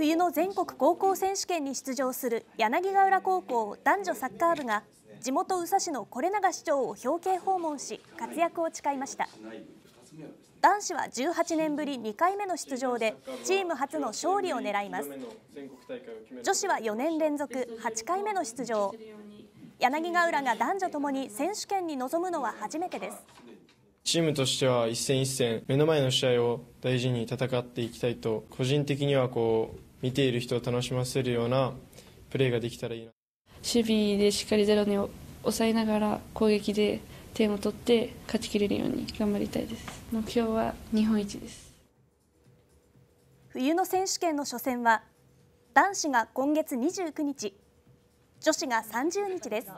冬の全国高校選手権に出場する柳ヶ浦高校男女サッカー部が地元宇佐市の是永市長を表敬訪問し活躍を誓いました。男子は18年ぶり2回目の出場でチーム初の勝利を狙います。女子は4年連続8回目の出場。柳ヶ浦が男女ともに選手権に臨むのは初めてです。チームとしては一戦一戦目の前の試合を大事に戦っていきたいと個人的にはこう見ている人を楽しませるようなプレーができたらいいな。守備でしっかりゼロに抑えながら攻撃で点を取って勝ちきれるように頑張りたいです。目標は日本一です。冬の選手権の初戦は男子が今月29日女子が30日です